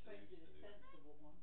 supposed to do the sensible one.